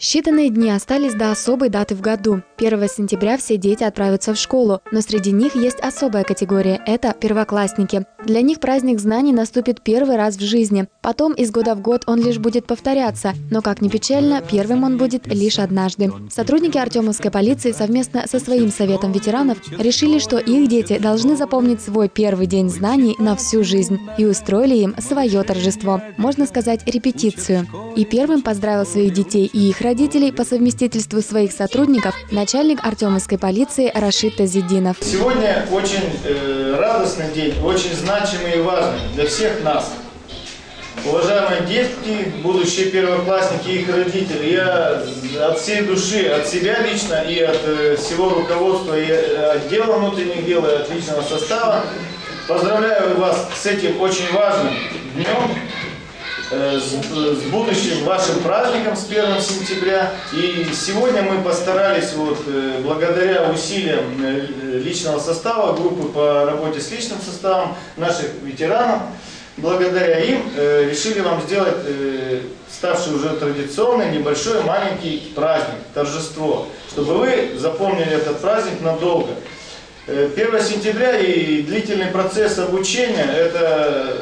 Считанные дни остались до особой даты в году. 1 сентября все дети отправятся в школу, но среди них есть особая категория – это первоклассники. Для них праздник знаний наступит первый раз в жизни. Потом из года в год он лишь будет повторяться, но, как ни печально, первым он будет лишь однажды. Сотрудники Артемовской полиции совместно со своим советом ветеранов решили, что их дети должны запомнить свой первый день знаний на всю жизнь и устроили им свое торжество, можно сказать, репетицию. И первым поздравил своих детей и их родителей по совместительству своих сотрудников начальник Артемовской полиции Рашид Тазидинов. Сегодня очень э, радостный день, очень значимый и важный для всех нас. Уважаемые детки, будущие первоклассники и их родители, я от всей души, от себя лично и от э, всего руководства и э, отдела внутренних дел и от личного состава поздравляю вас с этим очень важным днем, с, с будущим вашим праздником с 1 сентября. И сегодня мы постарались, вот, э, благодаря усилиям э, личного состава, группы по работе с личным составом, наших ветеранов, благодаря им решили вам сделать ставший уже традиционный небольшой маленький праздник, торжество, чтобы вы запомнили этот праздник надолго. 1 сентября и длительный процесс обучения – это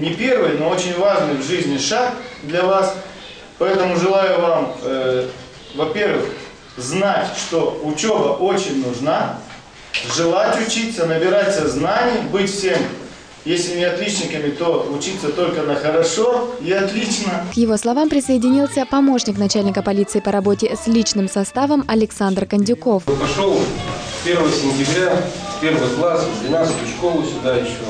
не первый, но очень важный в жизни шаг для вас. Поэтому желаю вам, э, во-первых, знать, что учеба очень нужна, желать учиться, набираться знаний, быть всем если не отличниками, то учиться только на хорошо и отлично. К его словам присоединился помощник начальника полиции по работе с личным составом Александр Кондюков. Пошел 1 сентября, первый класс, в 12 школу сюда еще.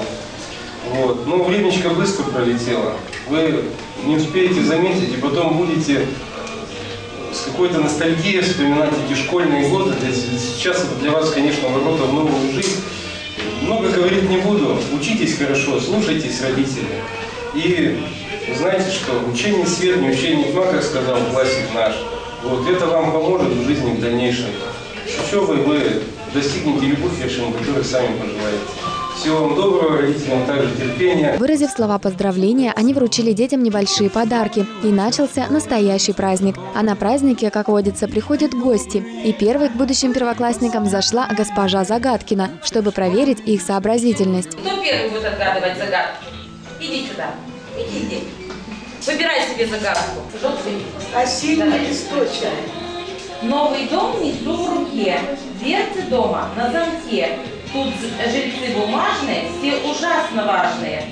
Вот. Ну, времечко быстро пролетело. Вы не успеете заметить, и потом будете с какой-то ностальгией вспоминать эти школьные годы. Сейчас это для вас, конечно, ворота в новую жизнь. Много говорить не буду. Учитесь хорошо, слушайтесь родителей. И знаете, что учение свет, не учение тьма, как сказал классик наш. Вот это вам поможет в жизни в дальнейшем. С учебой вы достигнете любых вершин, которых сами пожелаете. Всего вам доброго, родителям также терпения. Выразив слова поздравления, они вручили детям небольшие подарки. И начался настоящий праздник. А на празднике, как водится, приходят гости. И первой к будущим первоклассникам зашла госпожа Загадкина, чтобы проверить их сообразительность. Кто первый будет отгадывать загадки? Иди сюда. Иди, иди. Выбирай себе загадку. Осенний листочек. Новый дом несу в руке. Дверцы дома на замке. Тут жильцы бумажные, все ужасно важные.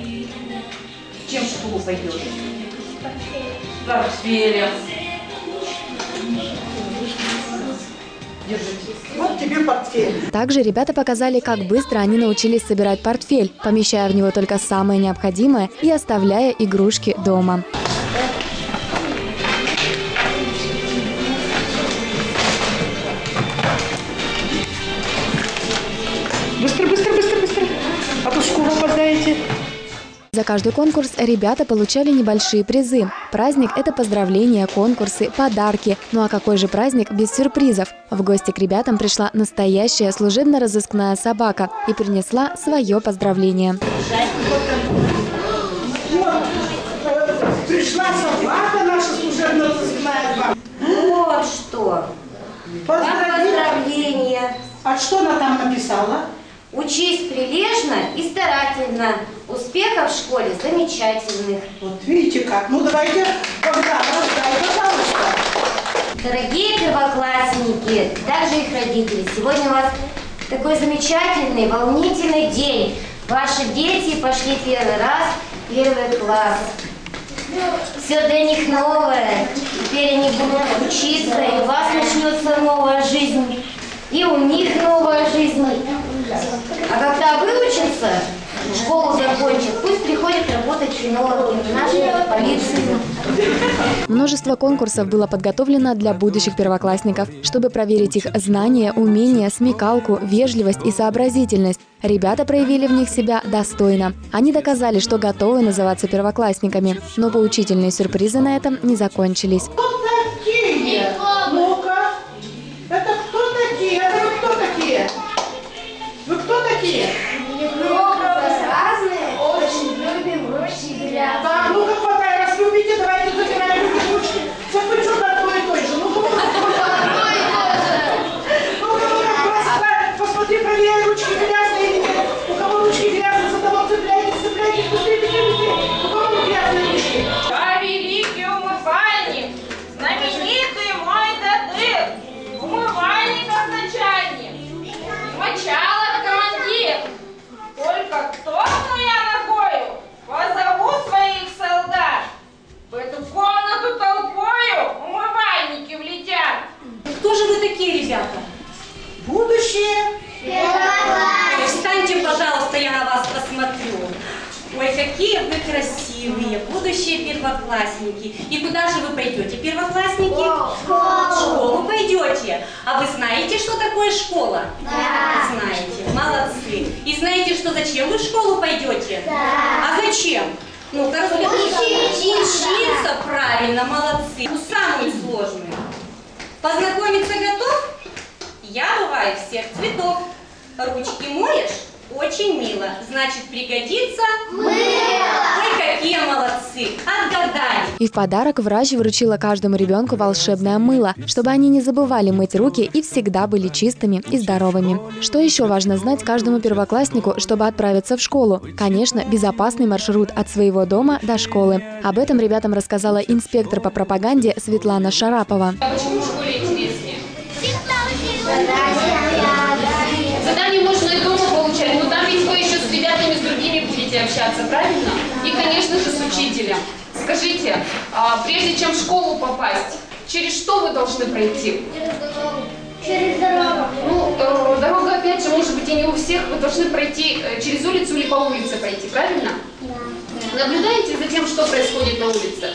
Чем в школу пойдешь? С портфелем. Держите. Вот тебе портфель. Также ребята показали, как быстро они научились собирать портфель, помещая в него только самое необходимое и оставляя игрушки дома. За каждый конкурс ребята получали небольшие призы. Праздник – это поздравления, конкурсы, подарки. Ну а какой же праздник без сюрпризов? В гости к ребятам пришла настоящая служебно-розыскная собака и принесла свое поздравление. Пришла собака наша служебно-розыскная. Вот что. Поздравления. А что она там написала? Учись прилежно и старательно. Успехов в школе замечательных. Вот видите как. Ну давайте, Богдан, раздай, пожалуйста. Дорогие первоклассники, также их родители, сегодня у вас такой замечательный, волнительный день. Ваши дети пошли первый раз в первый класс. Все для них новое. Теперь они будут учиться, и у вас начнется новая жизнь. И у них новая жизнь. А когда выучатся, школу закончат, пусть кинологами в нашу полицию. Множество конкурсов было подготовлено для будущих первоклассников, чтобы проверить их знания, умения, смекалку, вежливость и сообразительность. Ребята проявили в них себя достойно. Они доказали, что готовы называться первоклассниками. Но поучительные сюрпризы на этом не закончились. Это кто такие? Это вы кто такие? Вы кто такие? Первоклассники. И куда же вы пойдете, первоклассники? В школу пойдете. А вы знаете, что такое школа? Да. Знаете, молодцы. И знаете, что зачем вы в школу пойдете? Да. А зачем? Ну-ка. Учиться правильно, молодцы. Ну, самую сложную. Познакомиться готов? Я бываю всех цветов. Ручки моешь? Очень мило. Значит, пригодится? Мыло! Ой, какие молодцы! Отгадали! И в подарок врач вручила каждому ребенку волшебное мыло, чтобы они не забывали мыть руки и всегда были чистыми и здоровыми. Что еще важно знать каждому первокласснику, чтобы отправиться в школу? Конечно, безопасный маршрут от своего дома до школы. Об этом ребятам рассказала инспектор по пропаганде Светлана Шарапова. А почему в общаться, правильно? И, конечно же, с учителем. Скажите, а прежде чем в школу попасть, через что вы должны пройти? Через дорогу. Ну, э, дорога, опять же, может быть и не у всех. Вы должны пройти э, через улицу или по улице пройти, правильно? Наблюдаете за тем, что происходит на улице?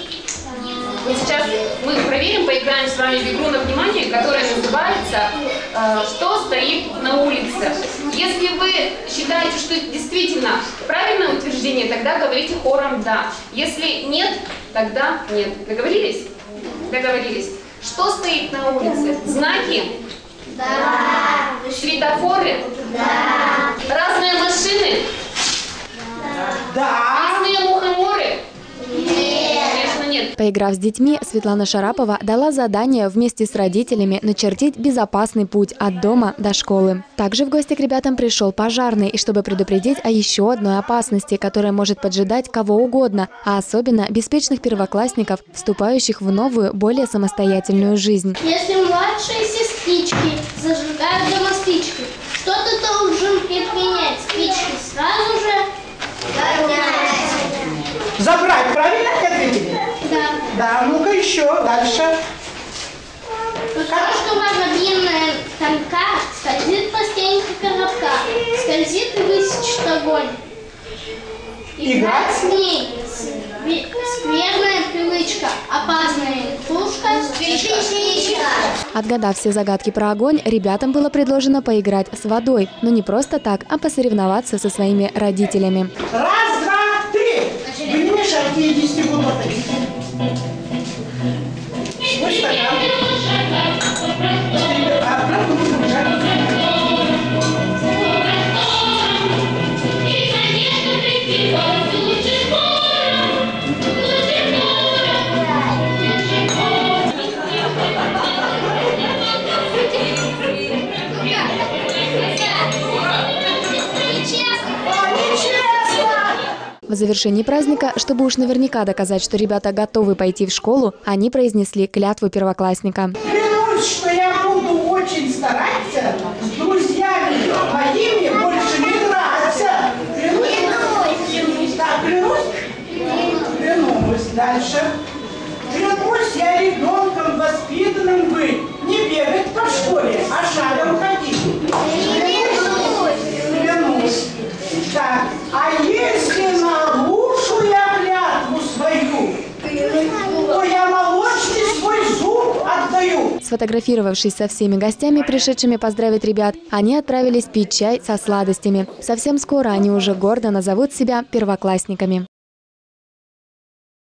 Вот сейчас мы проверим, поиграем с вами в игру на внимание, которая называется э, «Что стоит на улице?». Если вы считаете, что это действительно правильное утверждение, тогда говорите хором «да». Если нет, тогда нет. Договорились? Договорились. Что стоит на улице? Знаки? Да. Светофоры? Да. Разные машины? Да. Разные мухоморы? Конечно, нет. Поиграв с детьми, Светлана Шарапова дала задание вместе с родителями начертить безопасный путь от дома до школы. Также в гости к ребятам пришел пожарный, и чтобы предупредить о еще одной опасности, которая может поджидать кого угодно, а особенно беспечных первоклассников, вступающих в новую, более самостоятельную жизнь. Если младшие сестрички зажигают дома спички, что ты должен предпринять? Спички сразу же Забрать, правильно ответили? Да. Да, ну-ка еще, дальше. Потому что важно длинная тонка скользит по стенке коробка, скользит и высечет огонь. Играть? с ней скве- скверная привычка, опасная игрушка, спичка. Отгадав все загадки про огонь, ребятам было предложено поиграть с водой, но не просто так, а посоревноваться со своими родителями. Раз, два, три. Вы не мешайте, я здесь не буду отойти. В завершении праздника, чтобы уж наверняка доказать, что ребята готовы пойти в школу, они произнесли клятву первоклассника. Клянусь, что я буду очень стараться с друзьями моими больше не драться. Клянусь? Клянусь. Да, клянусь? Клянусь. Дальше. Клянусь я ребенком воспитанным быть, не бегать по школе, а шагом ходить. Клянусь. Клянусь. Так, а если нарушу я клятву свою, то я молочный свой зуб отдаю. Сфотографировавшись со всеми гостями, пришедшими поздравить ребят, они отправились пить чай со сладостями. Совсем скоро они уже гордо назовут себя первоклассниками.